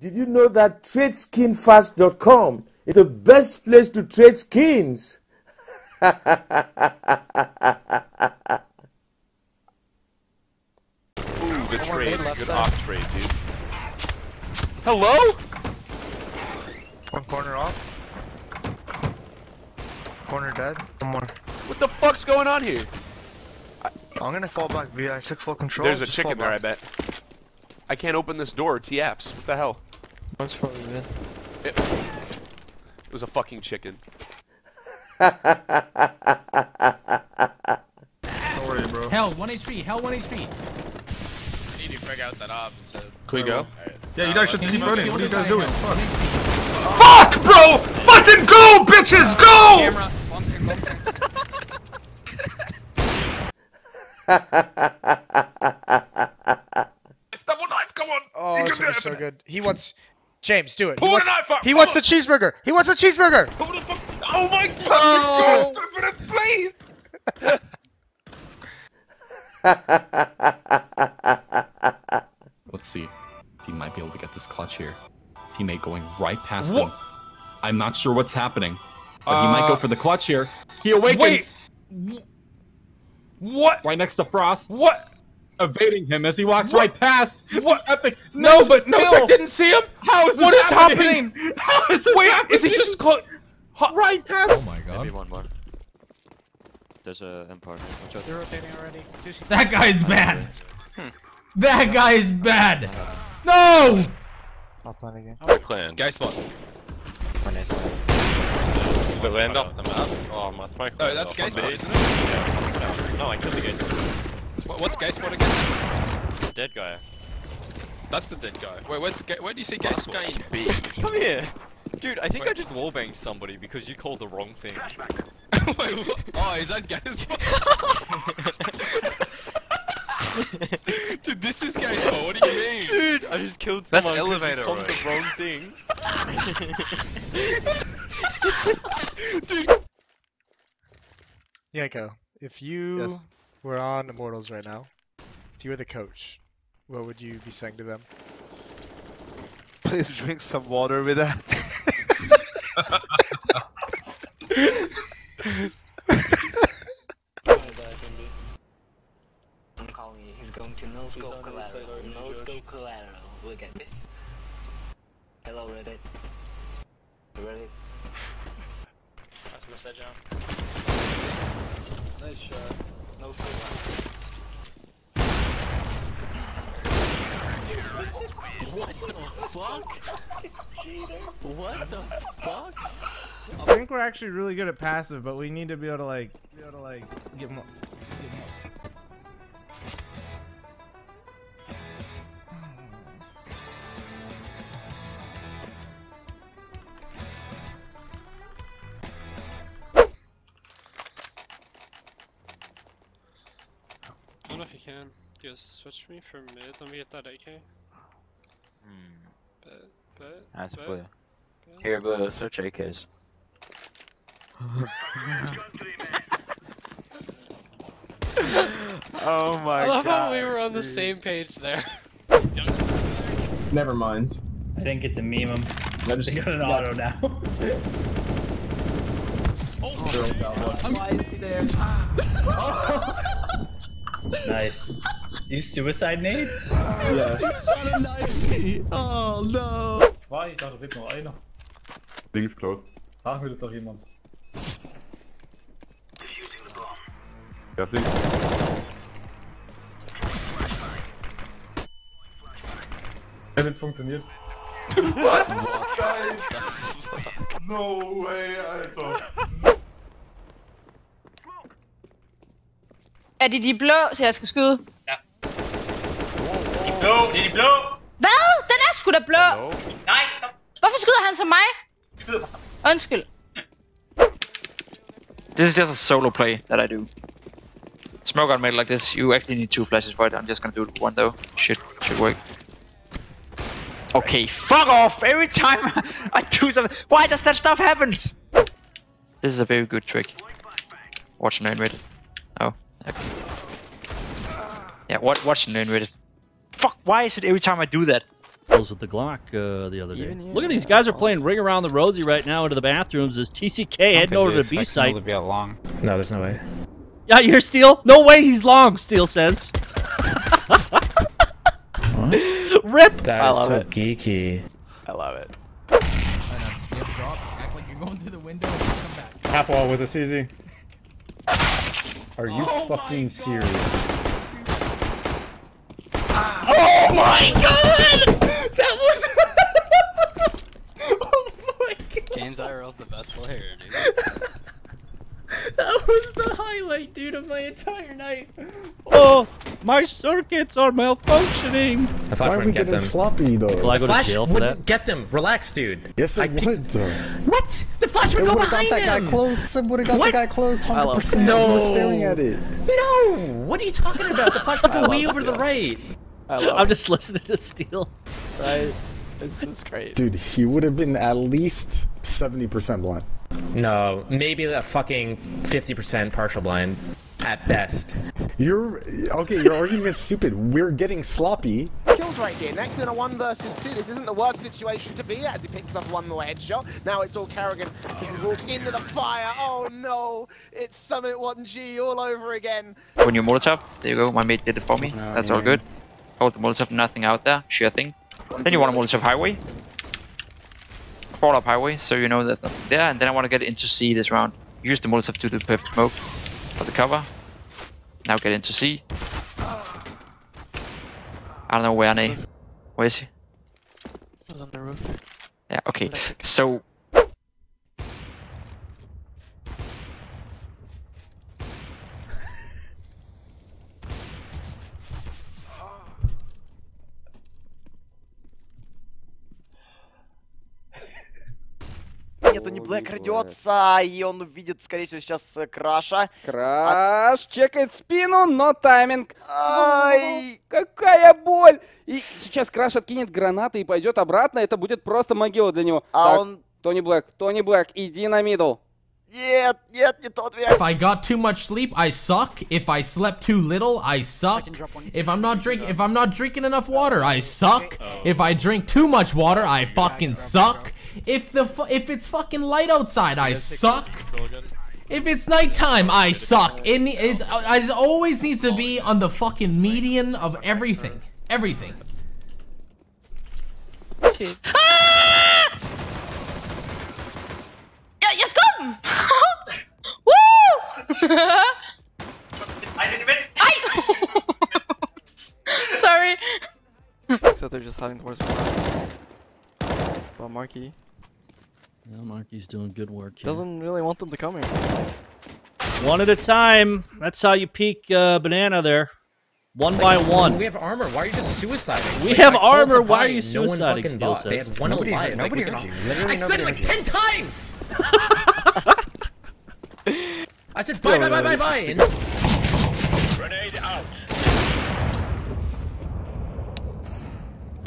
Did you know that TradeSkinsFast.com is the best place to trade skins? Ooh, good trade. Good side. off trade, dude. Hello? One corner off. Corner dead. One more. What the fuck's going on here? I'm gonna fall back, V. I took full control. There's a Just chicken there, I bet. I can't open this door. T-apps. What the hell? One's probably mid. It, it was a fucking chicken. Don't worry, bro. Hell, 1 HP, hell 1 HP. I need to figure out that op instead. Can we go? Alright. Yeah, you Uh, guys should keep running. What are you guys doing? Fuck. Fuck, bro! Fucking go, bitches, go! Camera. One thing, one thing. Double knife, come on! Oh, this can one is so good. He wants James, do it. Pull he the wants, knife up, he wants the cheeseburger. He wants the cheeseburger. Who the fuck? Oh my god! Oh. Go for this, please! Let's see he might be able to get this clutch here. Teammate going right past Wha- him. I'm not sure what's happening, but he might go Uh, for the clutch here. He awakens What? right next to Frost, What? evading him as he walks What? right past. What? Epic. No, but skill. no, didn't see him. How is this What is happening? happening? How is this Wait, happening? is he just close? right past? Oh my Maybe one more. There's a empire. Watch out. They're rotating already. That guy's bad. That guy is bad. No! I'll plan again. Oh. Our clan. Guy spot. One oh, is. But land off the map. Oh, my smoke. Oh, that's guy spot, isn't it? No, I killed the guy. What- What's guy spot again? Dead guy. That's the dead guy. Wait, what's guy? Where do you see guy spot? Guy in B. Come here! Dude, I think I Wait. just wallbanged somebody because you called the wrong thing. Wait, what? Oh, is that guy spot? Dude, this is guy spot. What do you mean? Dude, I just killed someone. That's someone 'cause elevator, you called right? the wrong thing. Dude. Yanko, if you Yes. were on Immortals right now, if you were the coach, what would you be saying to them? Please drink some water with that. I'm calling you. He's going to no scope collateral. No scope collateral. Look at this. Hello, Reddit. Reddit. message out. Nice shot. No scope. What the fuck? What the fuck? I think we're actually really good at passive, but we need to be able to like, be able to like. Get more. Just switch me from mid. Let me get that AK. Hmm. Bet, bet, That's bet, blue. bet. Here, blue, switch AKs. Oh my god. I love how we were on the same page there. Never mind. I didn't get to meme him. I just, They got an auto now. oh nice. You suicide nade? Zwei, ich dachte, es lebt nur einer. Ding ist close. Sagen wir das doch jemand. Ja, Ding. Wenn es funktioniert. No way, Alter. Er de de blå, så jeg skal skyde? De blå, det er de blå! Hvad? Den er sgu da blå! Nej, stop! Hvorfor skyder han så mig? Skyder mig. Undskyld. This is just a solo play that I do. Smoke on made like this, you actually need two flashes for it. I'm just gonna do one though. Should should work. Okay, fuck off! Every time I do something, why does that stuff happen? This is a very good trick. Watch no mid. Oh, okay. Yeah, what, watch and learn with it. Fuck, why is it every time I do that? Kills with the Glock uh, the other day. Look at these guys are playing Ring Around the Rosie right now into the bathrooms as TCK heading over to the B site. to be out long. No, there's no way. Yeah, you're Steel? No way he's long, Steel says. Rip! That I love so it. geeky. I love it. I know. You have to drop. Act like you're going through the window and come back. Half wall with us, easy. Are you Oh fucking serious? Oh my god! That was. oh my god. James IRL's the best player, dude. That was the highlight, dude, of my entire night. Oh, my circuits are malfunctioning. The flash wouldn't get them. sloppy though? Will I go to Flash jail for wouldn't that? get them. Relax, dude. Yes, it I picked- would. though. What? The flash would It go would have got behind that guy him. close. It would have got What? that guy close. I love Hundred percent. was No. staring at it. No. What are you talking about? The flash would I go way love over to the right. I love I'm just listening to Steel. right? It's, it's great. Dude, he would have been at least seventy percent blind. No, maybe a fucking 50% partial blind at best. You're okay. Your argument's stupid. We're getting sloppy. Kills right here. Next in a one versus two. This isn't the worst situation to be at as he picks up one more headshot. Now it's all Carrigan as he walks into the fire. Oh no! It's Summit 1G all over again. When you Molotov, there you go, my mate did it for me. No, That's all good. Hold the Molotov, nothing out there, sure thing. Then you want a Molotov highway. Crawl up highway, so you know there's nothing there, and then I want to get into C this round. Use the Molotov to do the perfect smoke for the cover. Now get into C. I don't know where Nate. Where is he? I was on the roof. Yeah, okay. So У не Блэк крадется, и он увидит, скорее всего, сейчас э, Краша. Краш чекает спину, но тайминг. Ай, какая боль! И сейчас Краш откинет гранаты и пойдет обратно. Это будет просто могила для него. А Так, он- Тони Блэк, Тони Блэк, иди на мидл. Yeah, yeah, you. If I got too much sleep, I suck. If I slept too little, I suck. I if I'm not drinking, if I'm not drinking enough water, I suck. Oh. If I drink too much water, I yeah, fucking I suck. If the if it's fucking light outside, I suck. If it's nighttime, I suck. It, it, always needs to be on the fucking median of everything. Everything. Ah! Jeg! Woo! I didn't win. Ej! Sorry. Except they're just heading towards me. Well, Marky Yeah, Marky's doing good work here. doesn't really want them to come here. One at a time. That's how you peek uh, banana there. One by one. We have armor. Why are you just suiciding? We Like, have I armor, why are buy, you no one suiciding, fucking Steel bought. They says. had one Nobody alive. heard- Like, nobody we heard you. Literally I said it like you. 10 times! I said bye, bye, bye, bye, bye. And Grenade out.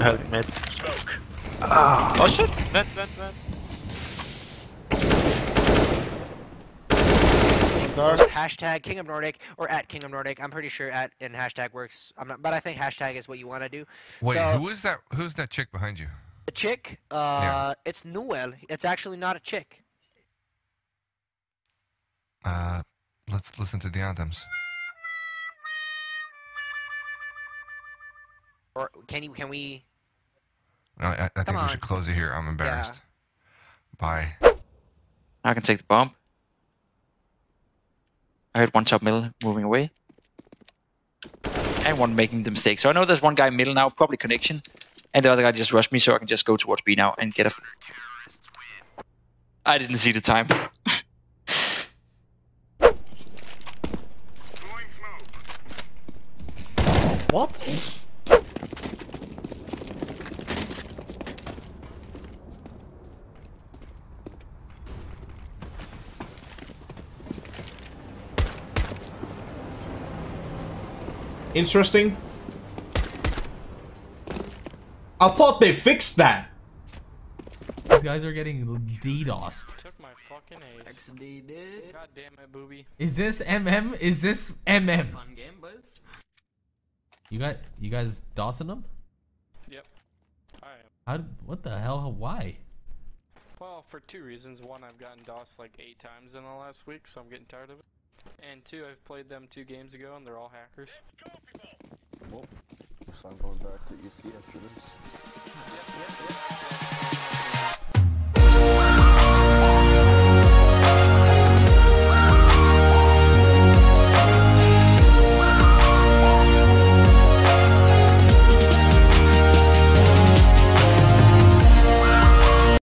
Help mid. Smoke. Ah. Oh shit! Vent, vent, vent. Hashtag King of Nordic or at King of Nordic. I'm pretty sure at and hashtag works. I'm not, but I think hashtag is what you want to do. Wait, So- who is that? Who's that chick behind you? The chick, uh, it's Noel. It's actually not a chick. Uh, let's listen to the anthems. Or can you? Can we? I, I, I think Come we on. should close it here. I'm embarrassed. Bye. I can take the bomb. I heard one top middle moving away. And one making the mistake. So I know there's one guy middle now, probably connection. And the other guy just rushed me, so I can just go towards B now and get a. I didn't see the time. What? Interesting. I thought they fixed that. These guys are getting DDoSed. Took my fucking ace. XD did. God damn it, booby. Is this MM? Is this MM? Fun game, boys. You got you guys Dawson them? Yep. I am. How? What the hell? Why? Well, for two reasons. One, I've gotten DOS like eight times in the last week, so I'm getting tired of it. And two, I've played them two games ago, and they're all hackers. Well, guess I'm going back to EC after this.